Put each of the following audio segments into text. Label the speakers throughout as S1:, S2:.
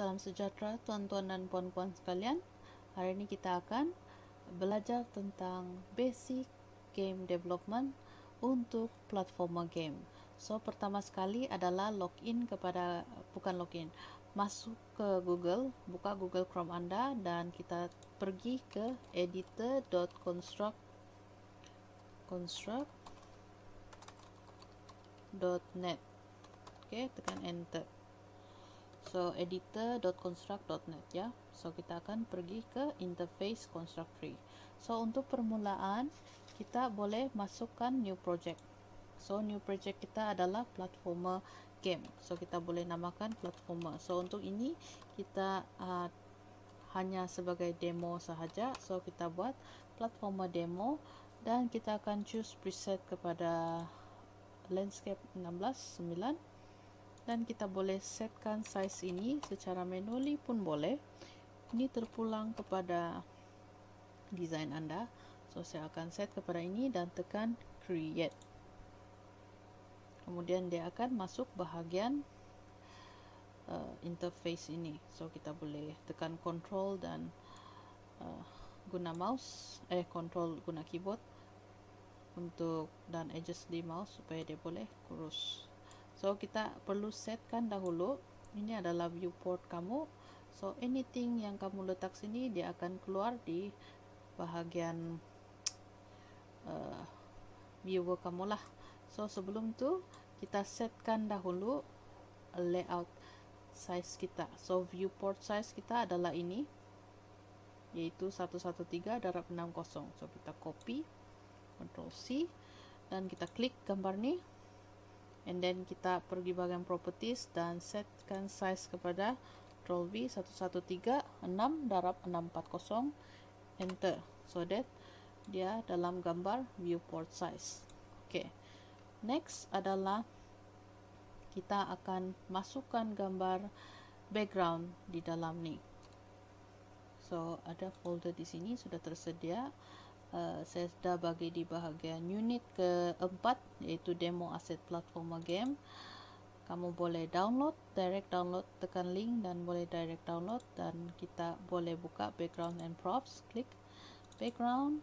S1: salam sejahtera tuan-tuan dan puan-puan sekalian. Hari ini kita akan belajar tentang basic game development untuk platformer game. So pertama sekali adalah login kepada bukan login, masuk ke Google, buka Google Chrome anda dan kita pergi ke editor.construct construct.net. Okey, tekan enter so editor.construct.net ya. So kita akan pergi ke interface construct tree so untuk permulaan kita boleh masukkan new project. So new project kita adalah platformer game. So kita boleh namakan platformer. So untuk ini kita uh, hanya sebagai demo sahaja. So kita buat platformer demo dan kita akan choose preset kepada landscape 16 9 dan kita boleh setkan size ini secara manually pun boleh. Ini terpulang kepada design anda. So saya akan set kepada ini dan tekan create. Kemudian dia akan masuk bahagian uh, interface ini. So kita boleh tekan control dan uh, guna mouse eh control guna keyboard untuk dan adjust di mouse supaya dia boleh kurus so kita perlu setkan dahulu. Ini adalah viewport kamu. So anything yang kamu letak sini dia akan keluar di bahagian uh, viewer kamu lah. So sebelum tu kita setkan dahulu layout size kita. So viewport size kita adalah ini yaitu 113 darab 60 so kita copy control C dan kita klik gambar ni and then kita pergi bahagian properties dan setkan size kepada control V 113 6 darab 640 enter. So that dia dalam gambar viewport size. Ok next adalah kita akan masukkan gambar background di dalam ni. So ada folder di sini sudah tersedia Uh, saya sudah bagi di bahagian unit keempat iaitu demo aset platformer game. Kamu boleh download direct download tekan link dan boleh direct download dan kita boleh buka background and props. Klik background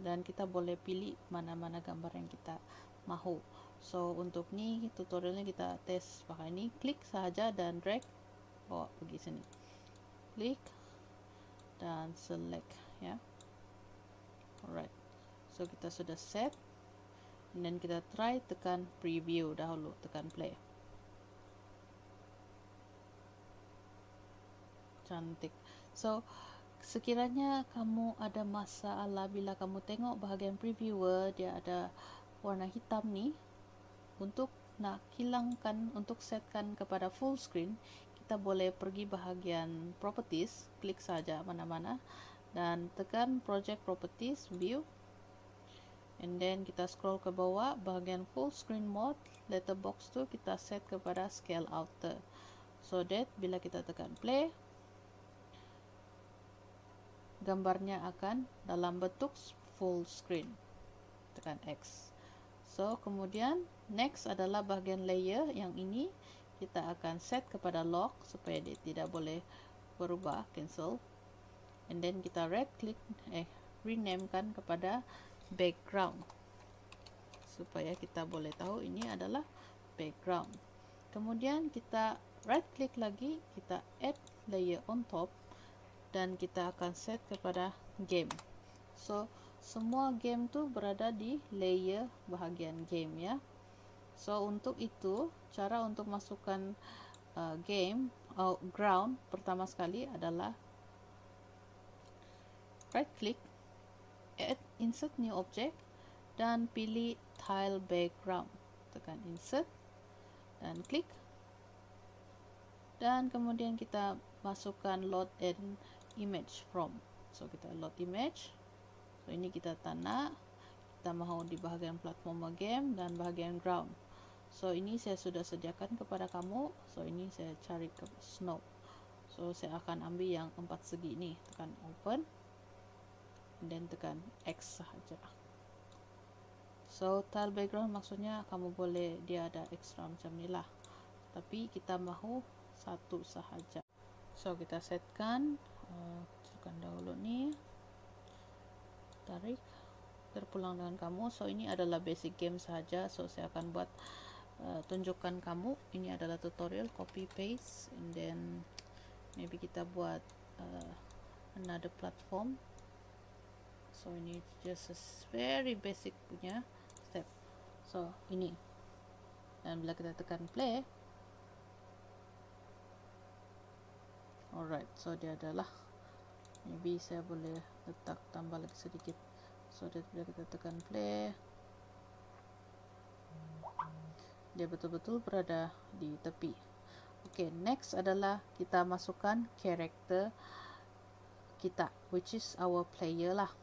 S1: dan kita boleh pilih mana-mana gambar yang kita mahu. So untuk ni tutorialnya kita test pakai ni klik sahaja dan drag. Bawa pergi sini. Klik dan select ya. yeah alright. So kita sudah set. Dan kita try tekan preview dahulu tekan play. Cantik. So sekiranya kamu ada masalah bila kamu tengok bahagian previewer dia ada warna hitam ni untuk nak hilangkan untuk setkan kepada full screen kita boleh pergi bahagian properties klik saja mana-mana dan tekan project properties view. And then kita scroll ke bawah bahagian full screen mode letterbox tu kita set kepada scale outer. So that bila kita tekan play gambarnya akan dalam bentuk full screen. Tekan X. So kemudian next adalah bahagian layer yang ini. Kita akan set kepada lock supaya dia tidak boleh berubah cancel and then kita right click eh rename kan kepada background. Supaya kita boleh tahu ini adalah background. Kemudian kita right click lagi kita add layer on top dan kita akan set kepada game. So semua game tu berada di layer bahagian game ya. So untuk itu cara untuk masukkan uh, game uh, ground pertama sekali adalah right click add insert new object dan pilih tile background. Tekan insert dan klik. Dan kemudian kita masukkan load and image from. So kita load image. So ini kita tak nak. Kita mahu di bahagian platform game dan bahagian ground. So ini saya sudah sediakan kepada kamu. So ini saya cari ke snow. So saya akan ambil yang empat segi ini tekan open dan tekan X sahaja. So tile background maksudnya kamu boleh dia ada extra macam ni lah. Tapi kita mahu satu sahaja. So kita setkan uh, kecilkan dahulu ni. Tarik terpulang dengan kamu. So ini adalah basic game saja so saya akan buat uh, tunjukkan kamu. Ini adalah tutorial copy paste and then maybe kita buat uh, another platform so ini just a very basic punya step. So ini. Dan bila kita tekan play alright. So dia adalah maybe saya boleh letak tambah lagi sedikit. So dia bila kita tekan play dia betul-betul berada di tepi. Ok next adalah kita masukkan karakter kita which is our player lah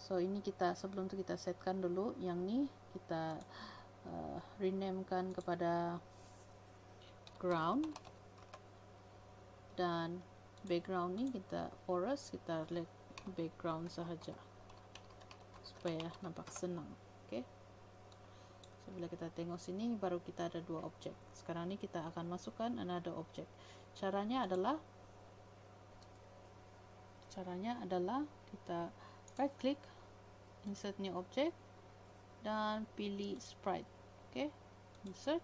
S1: so ini kita sebelum tu kita setkan dulu yang ni kita uh, renamekan kepada ground. Dan background ni kita forest kita let background sahaja. Supaya nampak senang okey so bila kita tengok sini baru kita ada dua objek. Sekarang ni kita akan masukkan another objek. Caranya adalah caranya adalah kita right click insert new object dan pilih sprite. Okey insert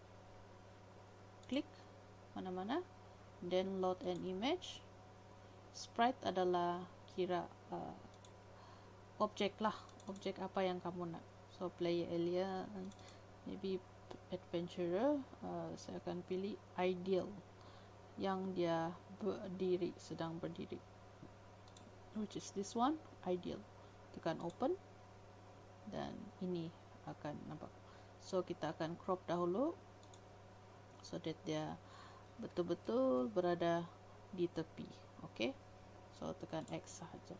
S1: klik mana-mana then load an image. Sprite adalah kira uh, objek lah objek apa yang kamu nak. So player alien maybe adventurer uh, saya akan pilih ideal yang dia berdiri sedang berdiri which is this one ideal tekan open. Dan ini akan nampak. So kita akan crop dahulu. So that dia betul-betul berada di tepi. Okey so tekan X sahaja.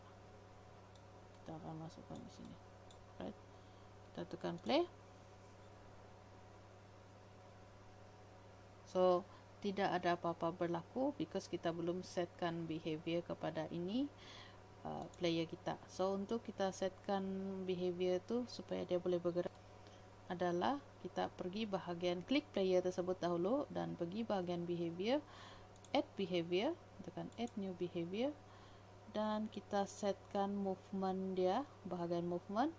S1: Kita akan masukkan di sini. Right kita tekan play. So tidak ada apa-apa berlaku because kita belum setkan behavior kepada ini uh, player kita. So untuk kita setkan behavior tu supaya dia boleh bergerak adalah kita pergi bahagian klik player tersebut dahulu dan pergi bahagian behavior add behavior tekan add new behavior dan kita setkan movement dia bahagian movement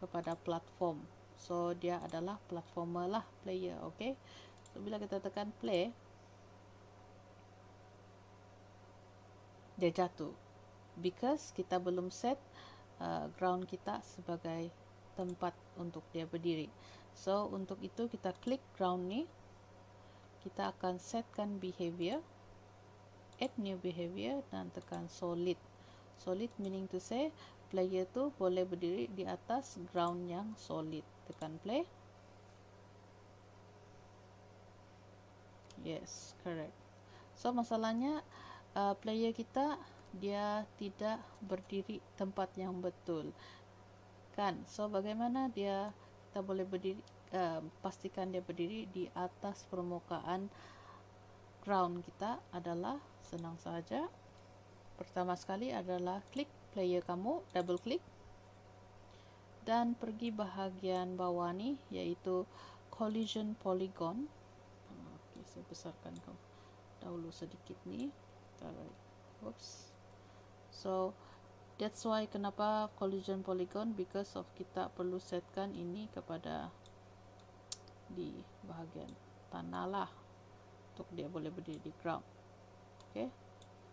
S1: kepada platform. So dia adalah platformer lah player okay? So bila kita tekan play dia jatuh because kita belum set uh, ground kita sebagai tempat untuk dia berdiri. So untuk itu kita klik ground ni. Kita akan setkan behavior. Add new behavior dan tekan solid. Solid meaning to say player tu boleh berdiri di atas ground yang solid. Tekan play. Yes, correct. So masalahnya uh, player kita dia tidak berdiri tempat yang betul. Kan? So bagaimana dia kita boleh berdiri uh, pastikan dia berdiri di atas permukaan ground kita adalah senang saja pertama sekali adalah klik player kamu double klik. Dan pergi bahagian bawah ni iaitu collision polygon. Okey saya besarkan dahulu sedikit ni. Oops so That's why kenapa collision polygon because of kita perlu setkan ini kepada di bahagian tanah lah untuk dia boleh berdiri di ground. Okay,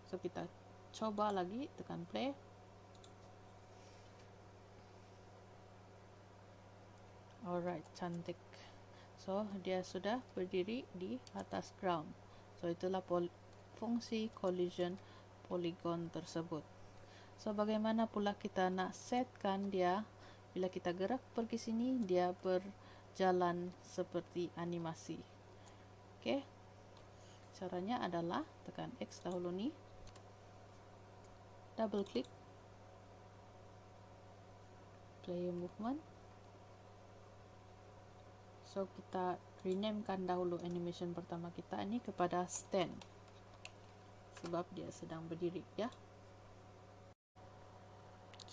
S1: so kita coba lagi tekan play. Alright, cantik. So dia sudah berdiri di atas ground. So itulah fungsi collision polygon tersebut. So bagaimana pula kita nak setkan dia bila kita gerak pergi sini dia berjalan seperti animasi. Okey. Caranya adalah tekan X dahulu ni. Double click. Player movement. So kita renamekan dahulu animation pertama kita ini kepada stand. Sebab dia sedang berdiri ya.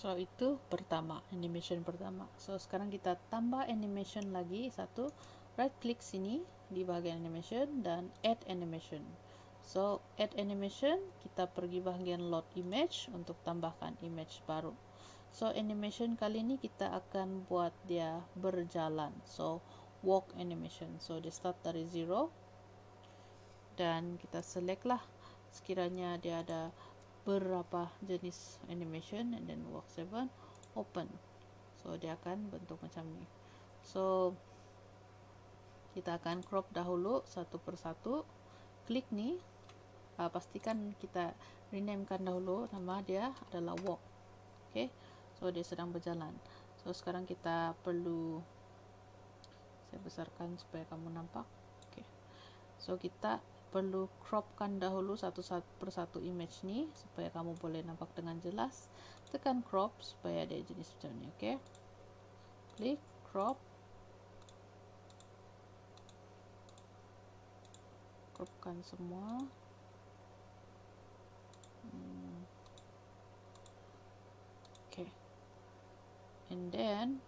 S1: So itu pertama, animation pertama. So sekarang kita tambah animation lagi satu. Right click sini di bahagian animation dan add animation. So, add animation, kita pergi bahagian load image untuk tambahkan image baru. So, animation kali ini kita akan buat dia berjalan. So, walk animation. So, dia start dari zero. Dan kita select lah sekiranya dia ada berapa jenis animation and then walk 7 open. So, dia akan bentuk macam ni. So, kita akan crop dahulu satu persatu. Klik ni uh, pastikan kita renamekan dahulu nama dia adalah walk okay so dia sedang berjalan so sekarang kita perlu saya besarkan supaya kamu nampak okay so kita perlu cropkan dahulu satu satu persatu image ni supaya kamu boleh nampak dengan jelas. Tekan crop supaya dia jenis macam ni okay klik crop. Cropkan semua. Okay and then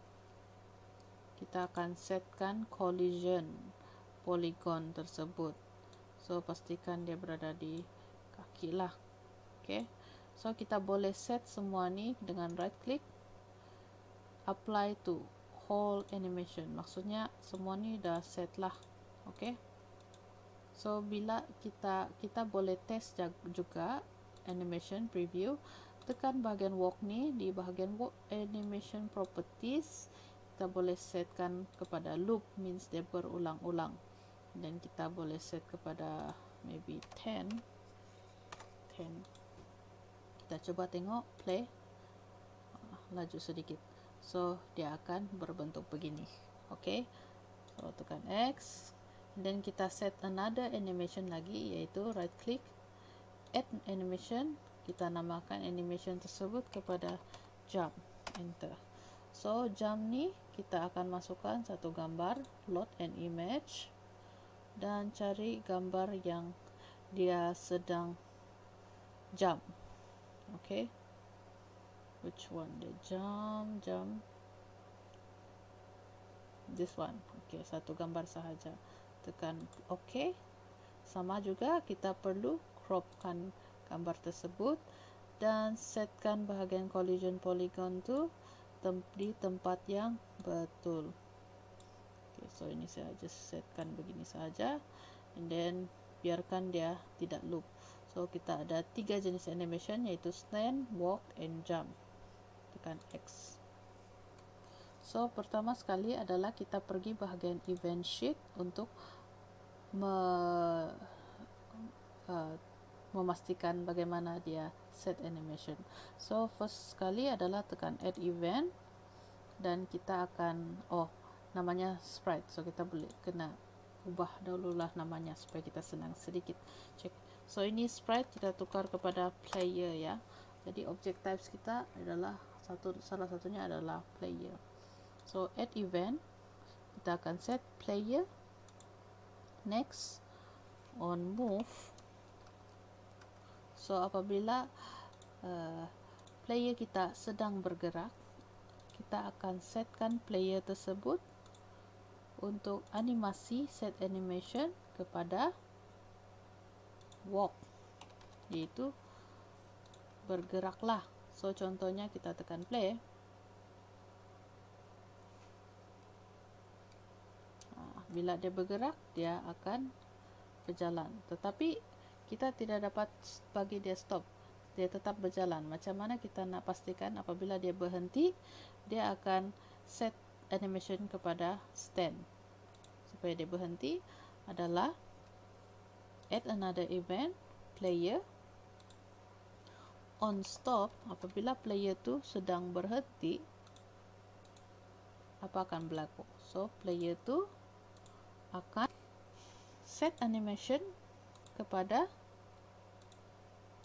S1: kita akan setkan collision polygon tersebut so pastikan dia berada di kaki lah. Okay. So kita boleh set semua ni dengan right click. Apply to whole animation. Maksudnya semua ni dah set lah. Okay. So bila kita kita boleh test juga animation preview. Tekan bahagian walk ni di bahagian walk animation properties. Kita boleh setkan kepada loop means dia berulang-ulang dan kita boleh set kepada maybe 10 10 kita coba tengok play. Ah, laju sedikit. So dia akan berbentuk begini. Ok so tekan X. Dan kita set another animation lagi iaitu right click add animation. Kita namakan animation tersebut kepada jump. Enter. So jump ni kita akan masukkan satu gambar load an image dan cari gambar yang dia sedang jump okay which one? The jump jump this one. Okay satu gambar sahaja. Tekan okay sama juga kita perlu cropkan gambar tersebut dan setkan bahagian collision polygon tu tem di tempat yang betul. Okay, so ini saya just setkan begini saja and then biarkan dia tidak loop. So kita ada tiga jenis animation yaitu stand, walk and jump. Tekan X. So pertama sekali adalah kita pergi bahagian event sheet untuk me, uh, memastikan bagaimana dia set animation. So first sekali adalah tekan add event dan kita akan oh namanya sprite. So kita boleh kena ubah dahululah namanya supaya kita senang sedikit check. So ini sprite kita tukar kepada player ya. Jadi object types kita adalah satu salah satunya adalah player. So add event kita akan set player next on move So apabila uh, player kita sedang bergerak, kita akan setkan player tersebut untuk animasi set animation kepada walk iaitu bergeraklah. So contohnya kita tekan play. Ah, bila dia bergerak, dia akan berjalan. Tetapi kita tidak dapat bagi dia stop dia tetap berjalan macam mana kita nak pastikan apabila dia berhenti dia akan set animation kepada stand supaya dia berhenti adalah add another event player on stop. Apabila player tu sedang berhenti apa akan berlaku? So player tu akan set animation kepada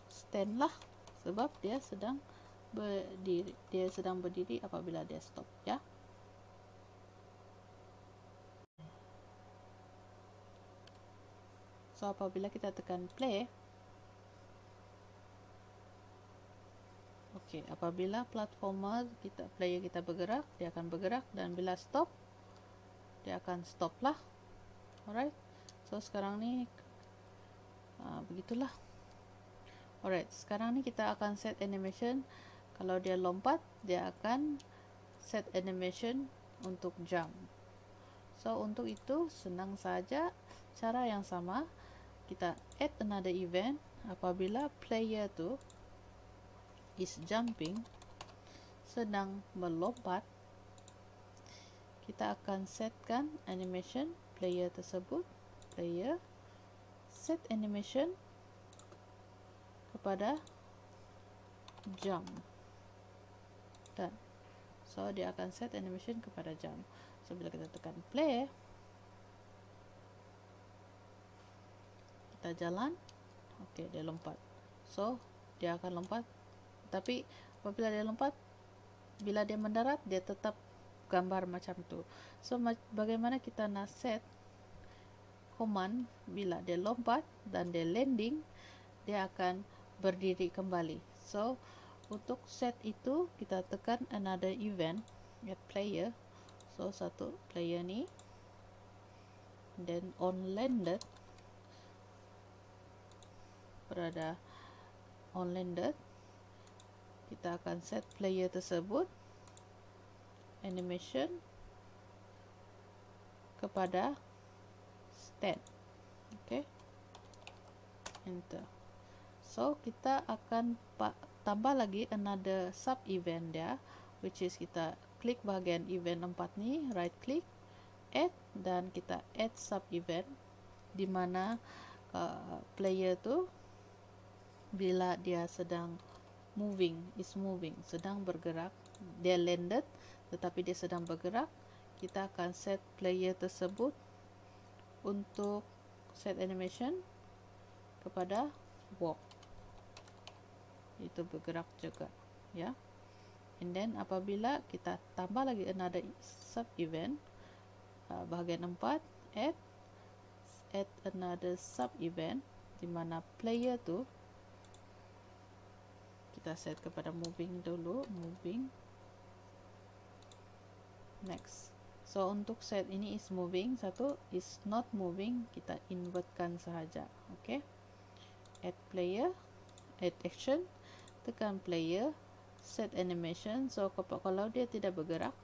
S1: stand lah. Sebab dia sedang berdiri dia sedang berdiri apabila dia stop ya so apabila kita tekan play okey apabila platformer kita player kita bergerak dia akan bergerak dan bila stop dia akan stop lah. Alright. So sekarang ni uh, begitulah. Alright sekarang ni kita akan set animation. Kalau dia lompat dia akan set animation untuk jump. So untuk itu senang saja. Cara yang sama kita add another event apabila player tu is jumping sedang melompat kita akan setkan animation player tersebut. Player set animation kepada jump. Dan so dia akan set animation kepada jump. So bila kita tekan play kita jalan ok dia lompat. So dia akan lompat. Tapi apabila dia lompat bila dia mendarat dia tetap gambar macam tu. So bagaimana kita nak set command bila dia lompat dan dia landing dia akan berdiri kembali. So untuk set itu kita tekan another event at player. So satu player ni then on landed berada on landed kita akan set player tersebut animation kepada stand. Okay. Enter. So kita akan tambah lagi another sub event dia which is kita klik bahagian event 4 ni right click add dan kita add sub event di mana uh, player tu bila dia sedang moving is moving sedang bergerak dia landed tetapi dia sedang bergerak kita akan set player tersebut untuk set animation kepada walk itu bergerak juga ya. And then apabila kita tambah lagi another sub event uh, bahagian 4 add add another sub event di mana player tu kita set kepada moving dulu moving. Next. So untuk set ini is moving. Satu is not moving. Kita invertkan sahaja okay? Add player add action. Tekan player set animation. So kalau dia tidak bergerak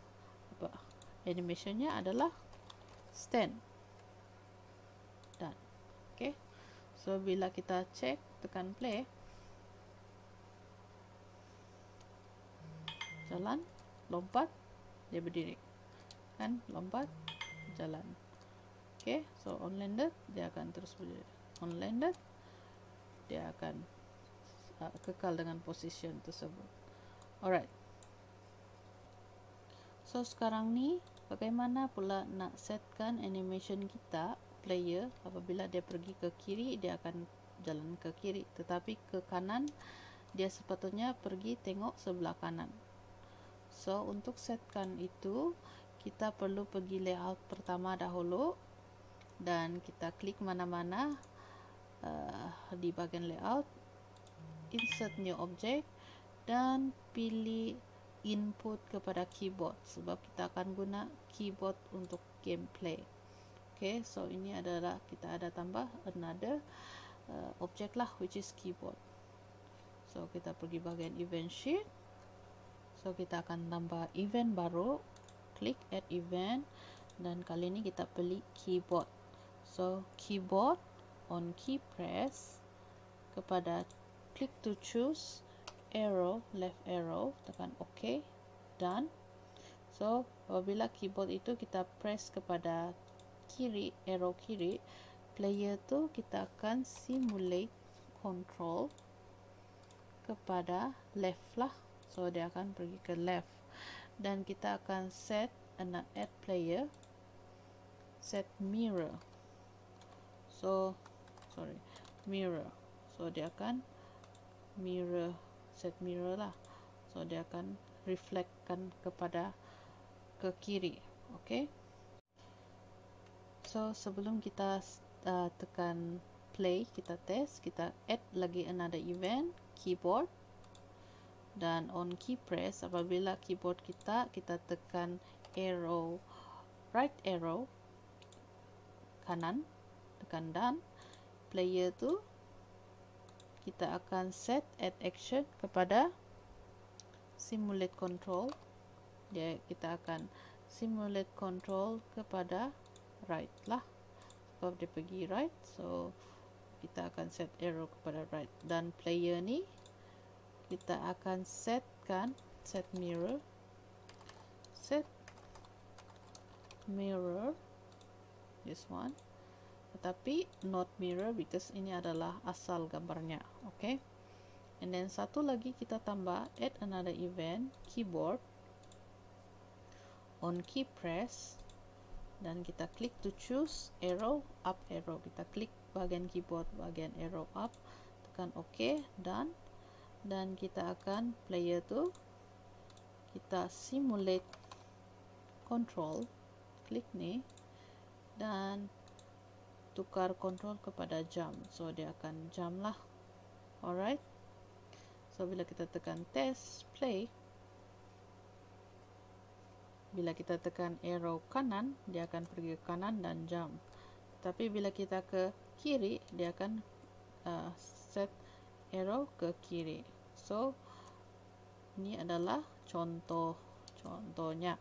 S1: apa? Animationnya adalah stand. Dan okay? So bila kita check tekan play jalan lompat dia berdiri kan lompat jalan okay so on landed dia akan terus berdiri on landed dia akan uh, kekal dengan position tersebut. Alright. So sekarang ni bagaimana pula nak setkan animation kita player apabila dia pergi ke kiri dia akan jalan ke kiri tetapi ke kanan dia sepatutnya pergi tengok sebelah kanan. So untuk setkan itu kita perlu pergi layout pertama dahulu dan kita klik mana-mana uh, di bahagian layout insert new object dan pilih input kepada keyboard sebab kita akan guna keyboard untuk gameplay. Ok so ini adalah kita ada tambah another uh, object lah which is keyboard. So kita pergi bahagian event sheet so kita akan tambah event baru. Klik add event. Dan kali ini kita pilih keyboard. So keyboard on key press. Kepada click to choose arrow left arrow. Tekan ok. Done. So apabila keyboard itu kita press kepada kiri arrow kiri player tu kita akan simulate control kepada left lah so dia akan pergi ke left. Dan kita akan set an add player set mirror. So sorry mirror. So dia akan mirror set mirror lah. So dia akan reflectkan kepada ke kiri okay? So sebelum kita uh, tekan play kita test kita add lagi another event keyboard dan on key press apabila keyboard kita kita tekan arrow right arrow kanan tekan done player tu kita akan set add action kepada simulate control. Dia kita akan simulate control kepada right lah. Sebab dia pergi right so kita akan set arrow kepada right. Dan player ni kita akan setkan set mirror. Set mirror. This one. Tetapi not mirror because ini adalah asal gambarnya okay and then satu lagi kita tambah add another event keyboard. On key press. Dan kita klik to choose arrow up arrow. Kita klik bagian keyboard bagian arrow up. Tekan ok dan dan kita akan player tu kita simulate control klik ni dan tukar kontrol kepada jam so dia akan jam lah. Alright. So bila kita tekan test play bila kita tekan arrow kanan dia akan pergi ke kanan dan jam tapi bila kita ke kiri dia akan uh, set arrow ke kiri so ini adalah contoh contohnya.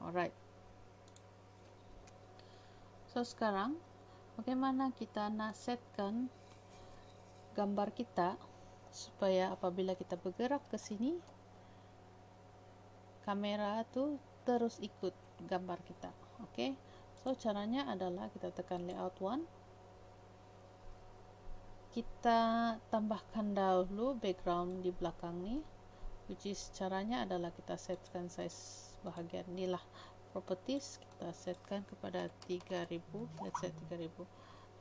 S1: Alright. So sekarang bagaimana kita nak setkan gambar kita supaya apabila kita bergerak ke sini kamera tu terus ikut gambar kita ok so caranya adalah kita tekan layout 1 kita tambahkan dahulu background di belakang ni which is caranya adalah kita setkan size bahagian ni lah. Properties kita setkan kepada 3000 let's set 3000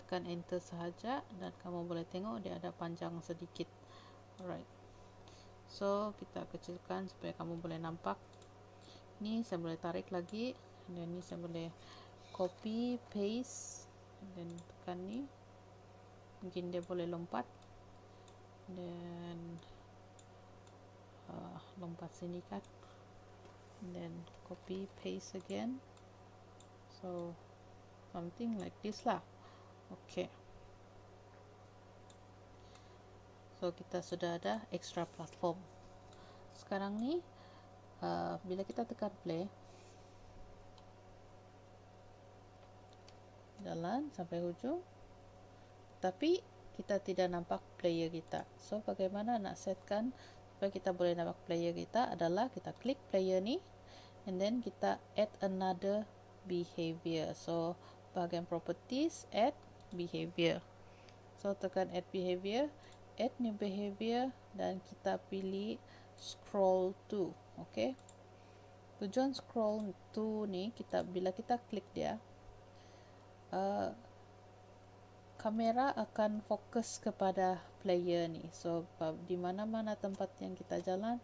S1: tekan enter sahaja dan kamu boleh tengok dia ada panjang sedikit. Alright. So kita kecilkan supaya kamu boleh nampak. Ni saya boleh tarik lagi dan ni saya boleh copy paste dan tekan ni mungkin dia boleh lompat. Dan uh, lompat sini kan. Then copy paste again. So something like this lah. Okay. So kita sudah ada extra platform. Sekarang ni uh, bila kita tekan play jalan sampai hujung tapi kita tidak nampak player kita. So bagaimana nak setkan supaya kita boleh nampak player kita adalah kita klik player ni and then kita add another behavior. So bagian properties add behavior. So tekan add behavior add new behavior dan kita pilih scroll to okay? Tujuan scroll to ni kita bila kita klik dia uh, kamera akan fokus kepada player ni. So di mana-mana tempat yang kita jalan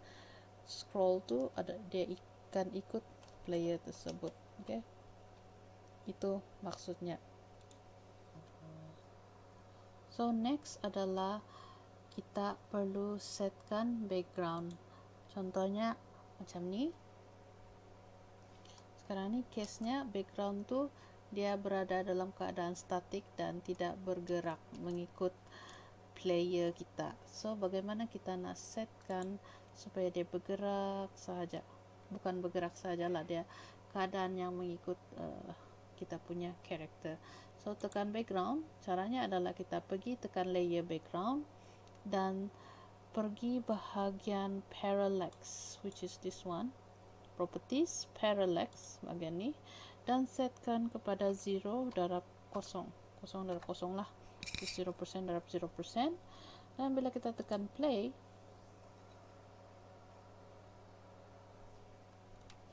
S1: scroll tu ada dia akan ikut player tersebut. Okay itu maksudnya. So next adalah kita perlu setkan background. Contohnya macam ni. Sekarang ni case nya background tu dia berada dalam keadaan statik dan tidak bergerak mengikut player kita. So bagaimana kita nak setkan supaya dia bergerak sahaja? Bukan bergerak sajalah dia keadaan yang mengikut uh, kita punya karakter. So tekan background. Caranya adalah kita pergi tekan layer background dan pergi bahagian parallax which is this one. Properties parallax bahagian ni dan setkan kepada 0 darab kosong. Kosong darab kosong lah. 0% darab 0% dan bila kita tekan play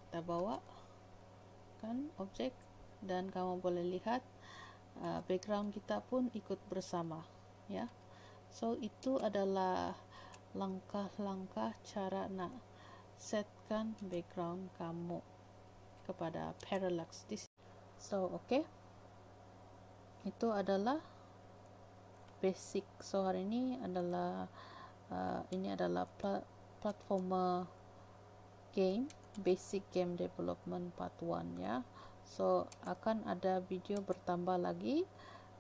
S1: kita bawa kan objek dan kamu boleh lihat uh, background kita pun ikut bersama ya. So itu adalah langkah-langkah cara nak setkan background kamu kepada parallax so okay itu adalah basic so hari ini adalah uh, ini adalah pla platformer game basic game development part 1 ya so akan ada video bertambah lagi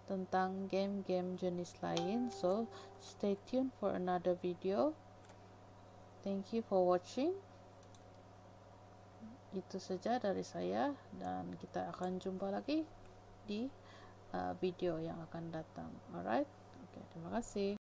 S1: tentang game-game jenis lain. So, stay tuned for another video. Thank you for watching. Itu saja dari saya dan kita akan jumpa lagi di uh, video yang akan datang. Alright? Okay, terima kasih.